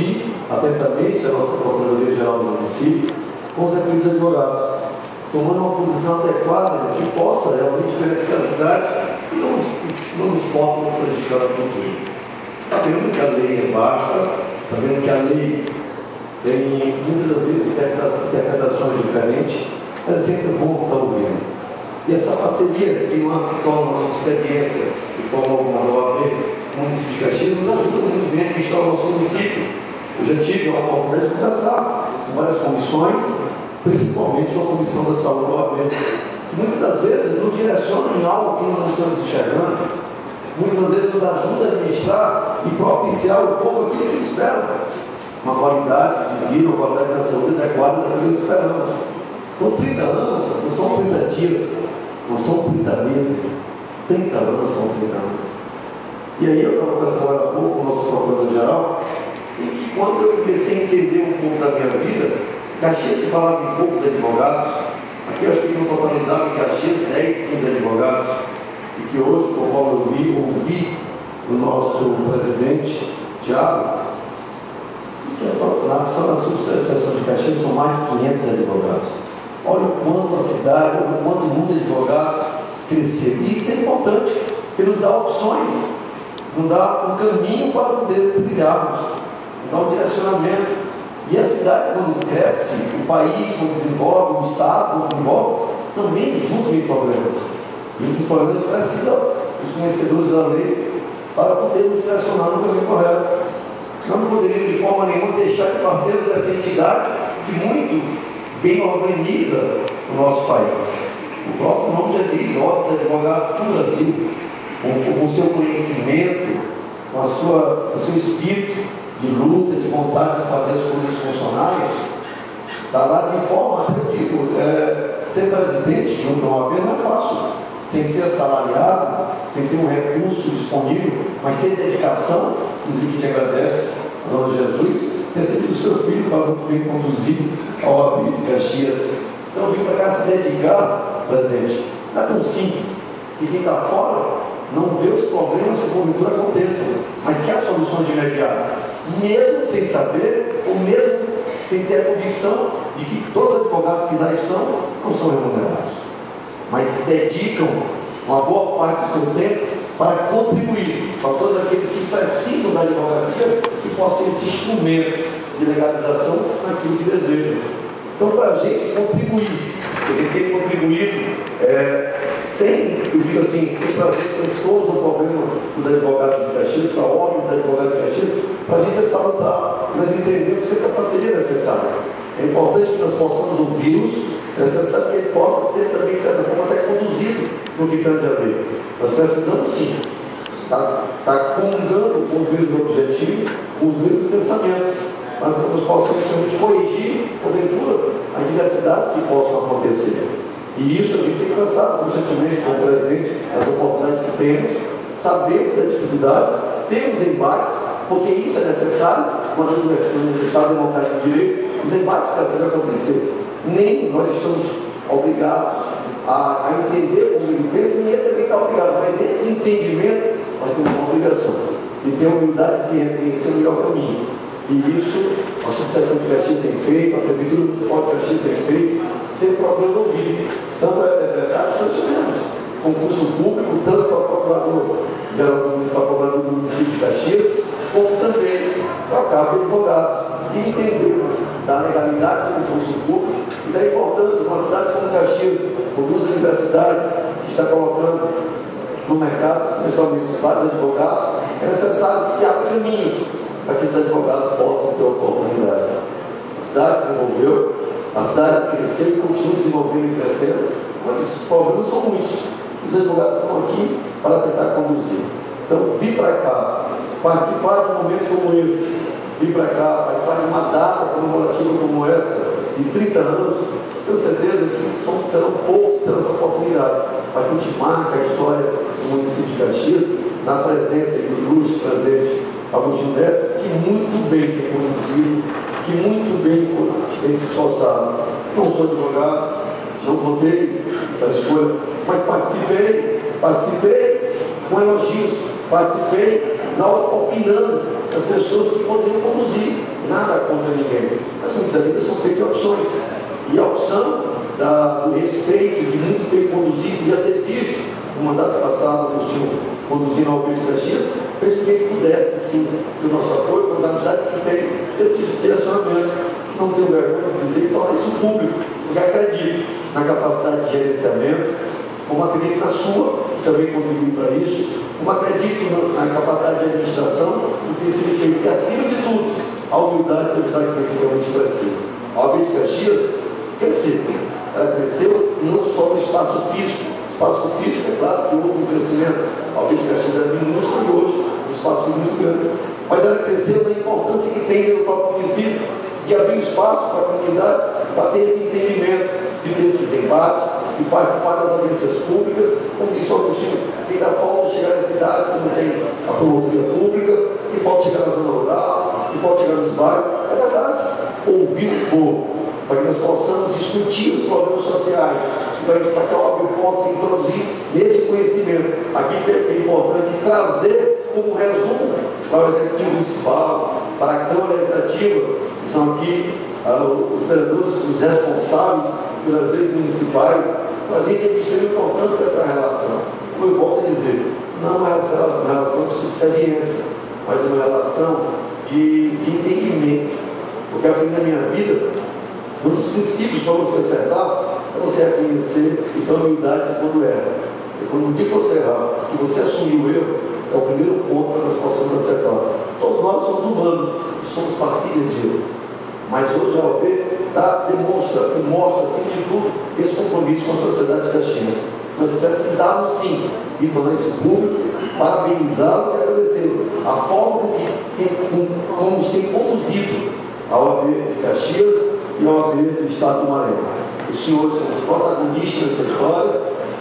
ouvir atentamente a nossa Procuradoria-Geral do município com os referidos advogados, tomando uma posição adequada que possa realmente beneficiar a cidade e não, não nos possa nos prejudicar no futuro. Sabendo que a lei é vasta, sabendo que a lei tem muitas vezes interpretações diferentes, mas é sempre bom estar ouvindo. E essa parceria que nós se torna uma subserviência de forma alguma da OAB, município de Caxias, nos ajuda muito bem a administrar o nosso município. Eu já tive a oportunidade de conversar com várias comissões, principalmente com a Comissão da Saúde OAB, que muitas das vezes nos direciona em algo que nós estamos enxergando, muitas vezes nos ajuda a administrar e propiciar o povo aquilo que espera. Uma qualidade de vida, uma qualidade da saúde adequada daquilo que esperamos. Então, 30 anos não são 30 dias, não são 30 meses, 30 anos são 30 anos. E aí eu estava conversando agora há pouco com o nosso procurador-geral, e que quando eu comecei a entender um pouco da minha vida, Caxias falava em poucos advogados, aqui eu acho que não totalizava em Caxias 10, 15 advogados, e que hoje, conforme eu vi, ouvi o nosso presidente, Tiago, isso é só na subseção de Caxias são mais de 500 advogados. Olha o quanto a cidade, olha o quanto o mundo de advogados cresceu. E isso é importante, porque nos dá opções, nos dá um caminho para poder trilharmos, dá um direcionamento. E a cidade, quando cresce, o país, quando desenvolve, o Estado, quando desenvolve, também junto vem problemas. E os problemas precisam dos conhecedores da lei para podermos direcionar no caminho correto. Não poderíamos de forma nenhuma deixar de parceiro dessa entidade que muito bem organiza o nosso país. O próprio nome já diz, ordens advogados do Brasil, com, o seu conhecimento, com a sua, o seu espírito de luta, de vontade de fazer as coisas funcionarem, está lá de forma, eu digo, é, ser presidente de um OAB não é fácil, sem ser assalariado, sem ter um recurso disponível, mas ter dedicação, inclusive que te agradece, Dona Jesus, ter sempre o seu filho para muito bem conduzir a OAB de Caxias. Então vim para cá se dedicar, presidente. Não é tão simples. E quem está fora não vê os problemas que porventura aconteçam, mas quer soluções de imediato. Mesmo sem saber, ou mesmo sem ter a convicção de que todos os advogados que lá estão não são remunerados, mas dedicam uma boa parte do seu tempo para contribuir para todos aqueles que precisam da advocacia que possa ser esse instrumento de legalização naquilo que desejam. Então, para a gente contribuir, ele tem contribuído é, sem, eu digo assim, sem trazer pessoas no problema dos advogados de Caxias, para a ordem dos advogados de Caxias, para a gente é salutar. Nós entendemos que essa parceria é necessária. É importante que nós possamos ouvi-los, é necessário que ele possa ser também, de certa forma, até conduzido no que tange a lei. Nós precisamos sim estar tá, comungando com os mesmos objetivos, com os mesmos pensamentos, mas nós possamos corrigir, porventura, as diversidades que possam acontecer. E isso a gente tem pensado constantemente com o presidente, as oportunidades que temos, sabemos das dificuldades, temos embates, porque isso é necessário quando no Estado Democrático de Direito, os embates precisam acontecer. Nem nós estamos obrigados a, a entender como ele pensa, e ele também está obrigado, mas esse entendimento nós temos uma obrigação de ter a humildade de reconhecer o melhor caminho. E isso a Associação de Caxias tem feito, a Prefeitura Municipal de Caxias tem feito, sem problema ouvido. Tanto é, é verdade que nós fizemos concurso público, tanto para o procurador, para procurador do município de Caxias, como também para o cabo de advogado. E entender da legalidade do concurso público e da importância de uma cidade como Caxias, com duas universidades, que está colocando no mercado, especialmente vários advogados, é necessário que se abra caminhos para que esses advogados possam ter oportunidade. A cidade desenvolveu, a cidade cresceu e continua desenvolvendo e crescendo, mas os problemas são muitos. Os advogados estão aqui para tentar conduzir. Então, vir para cá, participar de um momento como esse, vir para cá, participar de uma data comemorativa como essa, de 30 anos, tenho certeza que são, serão poucos que terão essa oportunidade. Mas a gente marca a história do município de Caxias, na presença do ilustre presidente Agostinho Neto, que muito bem tem conduzido, que muito bem tem se esforçado. Não sou advogado, não votei pela escolha, mas participei, participei com elogios, participei na opinando as pessoas que poderiam conduzir nada contra ninguém, mas muitas vezes são feitas opções. E a opção da, do respeito, de muito bem conduzido, já ter visto o mandato passado, tínhamos conduzindo ao Alberto Caxias, fez com que pudesse, sim, ter o nosso apoio com as amizades que tem, ter direcionamento. Não tenho vergonha de dizer, torna isso público, porque acredito na capacidade de gerenciamento, como acredito na sua, que também contribui para isso, como acredito na capacidade de administração, que tem sido feito, e acima de tudo, a humildade que ajudar que realmente precisa. A OAB de Caxias cresceu. Ela cresceu não só no espaço físico, espaço físico, é claro que houve um crescimento, a OAB de Caxias era minúsculo hoje o espaço muito grande, mas ela cresceu na importância que tem no próprio município de abrir espaço para a comunidade, para ter esse entendimento, de ter esses embates, de participar das audiências públicas, como disse o Agostinho, tem da falta chegar nas cidades que não tem a promotoria pública, que falta chegar na zona rural, que falta chegar nos bairros. É verdade, ouvir o povo, para que nós possamos discutir os problemas sociais, para que a OAB possa introduzir esse conhecimento. Aqui é importante trazer como resumo para o Executivo Municipal, para a Câmara Legislativa, são aqui uh, os vereadores, os responsáveis pelas leis municipais, para a gente é de extrema importância essa relação. Volto a dizer, não é essa relação de subserviência, mas uma relação de, de entendimento. Porque eu aprendi na minha vida, um dos princípios para você acertar é você reconhecer e ter humildade quando erra. E quando dia que você errar, que você assumiu o erro, é o primeiro ponto para nós possamos acertar. Todos nós somos humanos, somos passíveis de erro. Mas hoje a OAB tá, demonstra e mostra, acima de tudo, esse compromisso com a sociedade caxiense. Nós precisamos sim de tornar isso público, parabenizá-los e agradecê-los. A forma que tem, como tem conduzido a OAB de Caxias e a OAB do Estado do Maranhão. Os senhores são os protagonistas dessa história.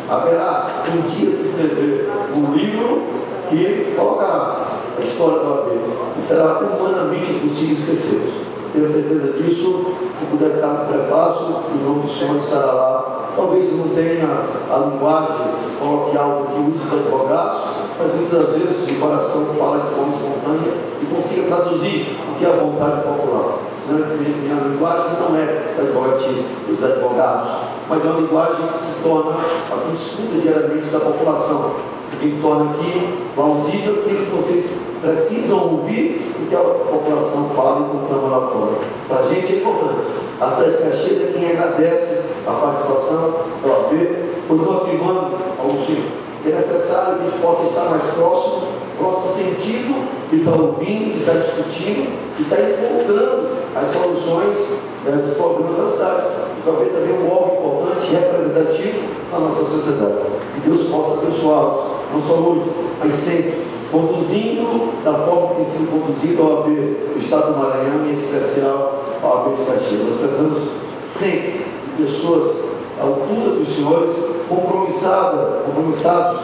Haverá um dia se escrever um livro que colocará a história da OAB. E será humanamente impossível esquecê-los. Tenho certeza disso. Se puder estar no prefácio, o João Funções estará lá. Talvez não tenha a linguagem coloquial que usa os advogados, mas muitas vezes o coração fala de forma espontânea e consiga traduzir o que é a vontade popular. Minha linguagem não é da advogatícia, dos advogados, mas é uma linguagem que se torna a que escuta diariamente da população, que torna aqui plausível aquilo que vocês precisam ouvir o que a população fala e proclama lá fora. Para a gente é importante. A cidade de Caxias é quem agradece a participação da OAB, continua afirmando, Agostinho, que é necessário que a gente possa estar mais próximo, próximo sentido de estar ouvindo, de estar discutindo, de estar encontrando as soluções né, dos problemas da cidade. OAB também um órgão importante, representativo na nossa sociedade. Que Deus possa abençoá-los, não só hoje, mas sempre conduzindo da forma que tem sido conduzido a OAB do Estado do Maranhão em especial a OAB de Caxias. Nós precisamos sempre de pessoas à altura dos senhores, compromissadas, compromissados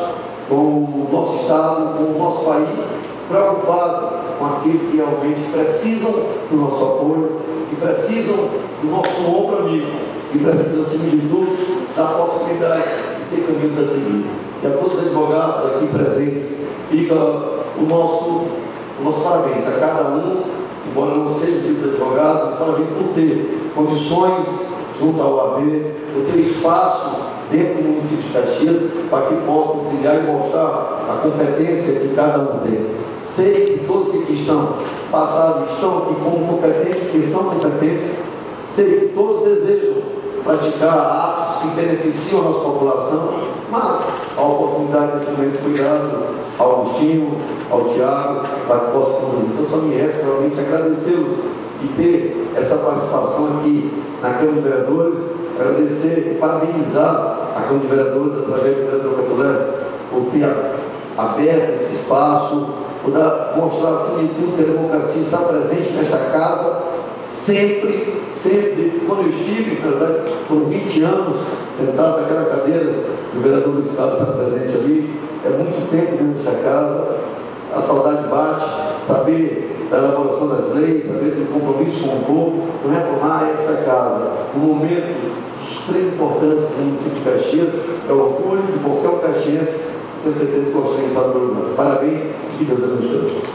com o nosso Estado, com o nosso país, preocupados com aqueles que realmente precisam do nosso apoio, que precisam do nosso ombro amigo, que precisam, acima de tudo, da possibilidade de ter caminhos a seguir. E a todos os advogados aqui presentes, fica o nosso, o nosso parabéns a cada um, embora não seja de advogados, parabéns por ter condições junto ao AB, por ter espaço dentro do município de Caxias para que possam trilhar e mostrar a competência que cada um tem. Sei que todos que aqui estão passados estão aqui como competentes, porque são competentes. Sei que todos desejam praticar atos que beneficiam a nossa população, mas a oportunidade nesse momento foi ao Agostinho, ao Tiago, para que possa conduzir. Então só me resta realmente agradecê-los e ter essa participação aqui na Câmara de Vereadores, agradecer e parabenizar a Câmara de Vereadores, através do vereador Catulé, por ter aberto esse espaço, por mostrar acima de tudo que a democracia está presente nesta casa, sempre, sempre, quando eu estive, na verdade, foram 20 anos sentado naquela cadeira, o vereador Luiz Carlos está presente ali, é muito tempo dentro dessa casa, a saudade bate, saber da elaboração das leis, saber do compromisso com o povo, a esta casa, um momento de extrema importância no município de Caxias, é o orgulho de qualquer caxiense, tenho certeza que gostaria de estar no Parabéns e que Deus abençoe.